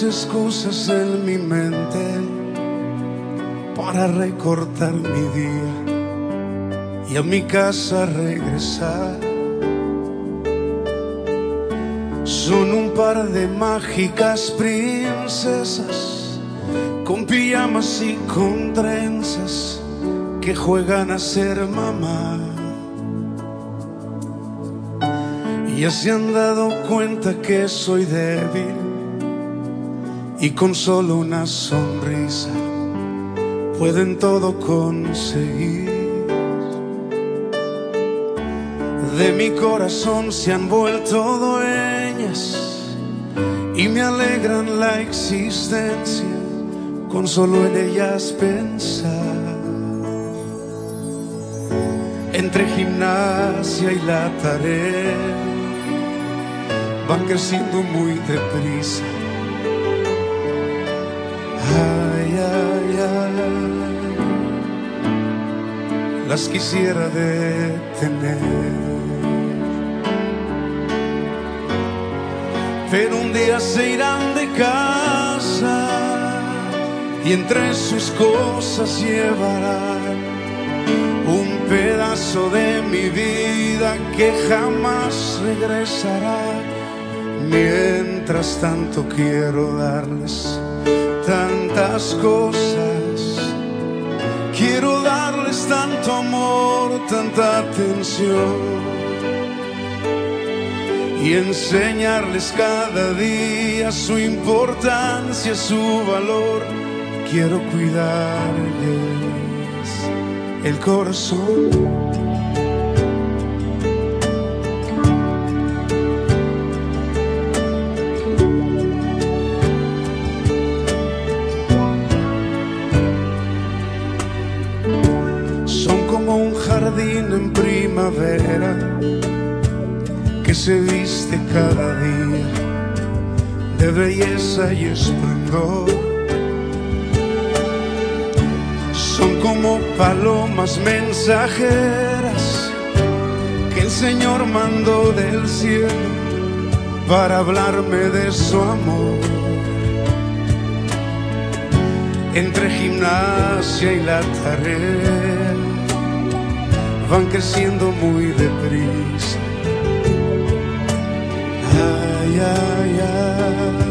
Tantas excusas en mi mente para recortar mi día y a mi casa regresar. Son un par de mágicas princesas con pijamas y con trenzas que juegan a ser mamá. Ya se han dado cuenta que soy débil y con solo una sonrisa pueden todo conseguir. De mi corazón se han vuelto dueñas y me alegran la existencia con solo en ellas pensar. Entre gimnasia y la tarea van creciendo muy deprisa. Ay, ay, ay, las quisiera detener. Pero un día se irán de casa y entre sus cosas llevarán un pedazo de mi vida que jamás regresará Mientras tanto quiero darles tantas cosas. Quiero darles tanto amor, tanta atención. Y enseñarles cada día su importancia, su valor. Quiero cuidarles el corazón. En primavera que se viste cada día de belleza y esplendor. Son como palomas mensajeras que el Señor mandó del cielo para hablarme de su amor. Entre gimnasia y la tarea van creciendo muy deprisa. Ay, ay, ay,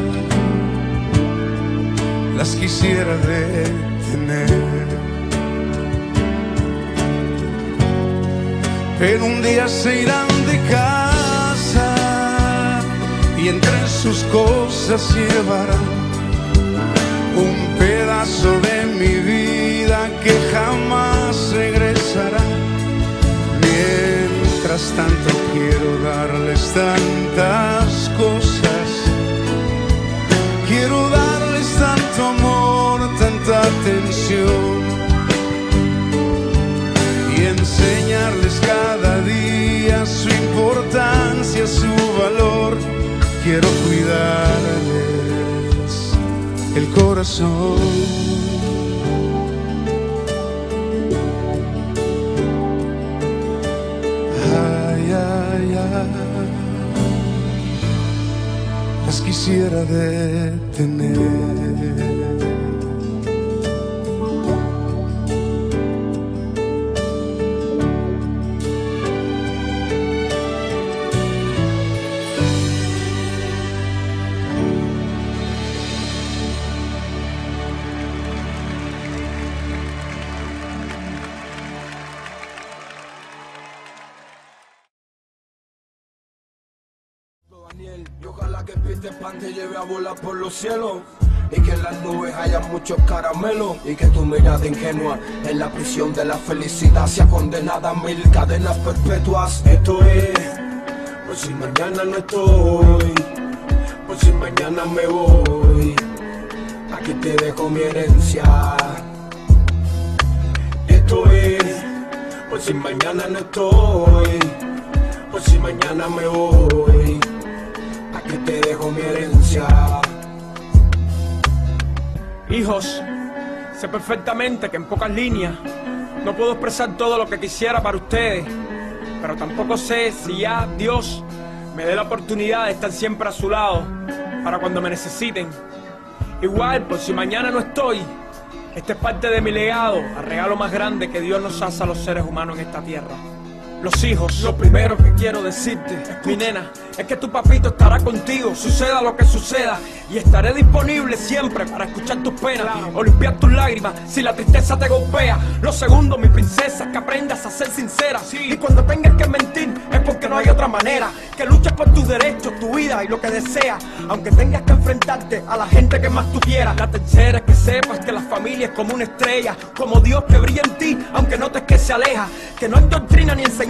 las quisiera detener. Pero un día se irán de casa y entre sus cosas llevarán el corazón. las quisiera detener. Te lleve a volar por los cielos. Y que en las nubes haya muchos caramelos. Y que tu mirada ingenua en la prisión de la felicidad. Sea condenada a mil cadenas perpetuas. Esto es, por si mañana no estoy Por si mañana me voy. Aquí te dejo mi herencia. Esto es, por si mañana no estoy Por si mañana me voy que te dejo mi herencia. Hijos, sé perfectamente que en pocas líneas no puedo expresar todo lo que quisiera para ustedes, pero tampoco sé si ya Dios me dé la oportunidad de estar siempre a su lado para cuando me necesiten. Igual, por si mañana no estoy, este es parte de mi legado, el regalo más grande que Dios nos hace a los seres humanos en esta tierra. Los hijos, lo primero que quiero decirte, mi nena, es que tu papito estará contigo, suceda lo que suceda, y estaré disponible siempre para escuchar tus penas o limpiar tus lágrimas si la tristeza te golpea. Lo segundo, mi princesa, que aprendas a ser sincera, y cuando tengas que mentir es porque no hay otra manera, que luches por tus derechos, tu vida y lo que deseas, aunque tengas que enfrentarte a la gente que más tú quieras. La tercera es que sepas que la familia es como una estrella, como Dios que brilla en ti, aunque notes que se aleja, que no hay doctrina ni enseñanza,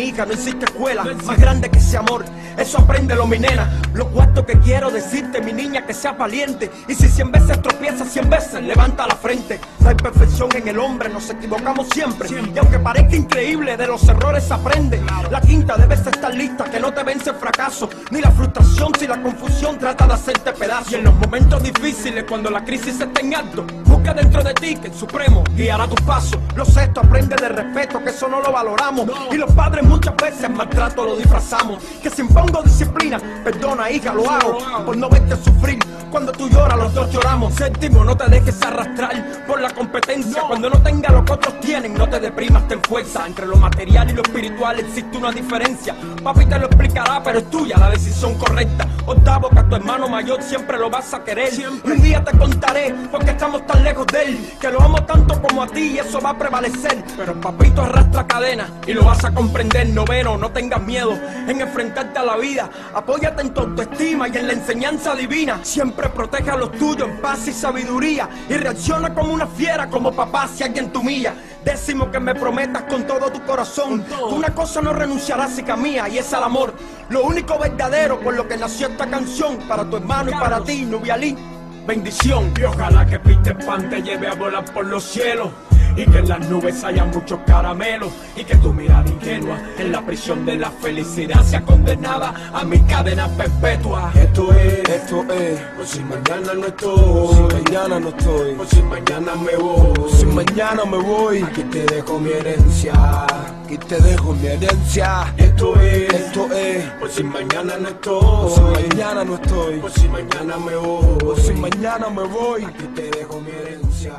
hija, no existe escuela más grande que ese amor. Eso apréndelo, mi nena. Lo cuarto que quiero decirte, mi niña, que seas valiente. Y si cien veces tropiezas, cien veces levanta la frente. No hay perfección en el hombre, nos equivocamos siempre. Y aunque parezca increíble, de los errores aprende. La quinta debes estar lista, que no te vence el fracaso, ni la frustración, si la confusión trata de hacerte pedazo. Y en los momentos difíciles, cuando la crisis esté en alto, busca dentro de ti que el Supremo guiará tus pasos. Lo sexto, aprende de respeto, que eso no lo valoramos. Y los padres muchas veces maltrato lo disfrazamos. Que si impongo disciplina, perdona hija, lo hago por no verte sufrir. Cuando tú lloras, los dos lloramos. Séptimo, no te dejes arrastrar la competencia. Cuando no tengas lo que otros tienen, no te deprimas, ten fuerza. Entre lo material y lo espiritual existe una diferencia. Papi te lo explicará, pero es tuya la decisión correcta. Octavo, que a tu hermano mayor siempre lo vas a querer. Siempre. Un día te contaré, porque estamos tan lejos de él, que lo amo tanto como a ti y eso va a prevalecer. Pero papito arrastra cadena y lo vas a comprender. Noveno, no tengas miedo en enfrentarte a la vida. Apóyate en tu autoestima y en la enseñanza divina. Siempre protege a los tuyos en paz y sabiduría. Y reacciona como una fiera, como papá si alguien te humilla. Décimo que me prometas con todo tu corazón. Una cosa no renunciarás y mía y es al amor. Lo único verdadero por lo que nació esta canción. Para tu hermano y para ti, Nubialí. Bendición. Y ojalá que Peter Pan te lleve a volar por los cielos. Y que en las nubes haya muchos caramelos Y que tu mirada ingenua en la prisión de la felicidad sea condenada a mi cadena perpetua. Esto es, esto es, por si mañana no estoy. Si mañana no estoy, por si mañana me voy. Por si mañana me voy, aquí te dejo mi herencia. Aquí te dejo mi herencia. Esto es, esto es, por si mañana no estoy. Por si mañana no estoy, por si mañana me voy. Por si mañana me voy, aquí te dejo mi herencia.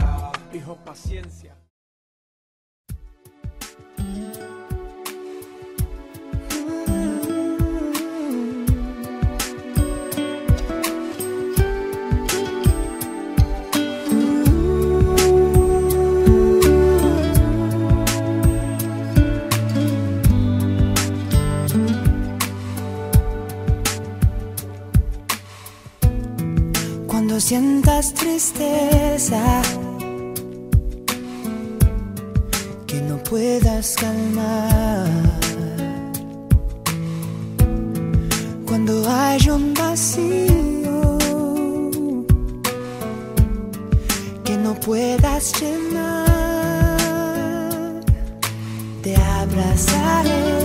Hijo, paciencia sientas tristeza que no puedas calmar. Cuando hay un vacío que no puedas llenar, te abrazaré,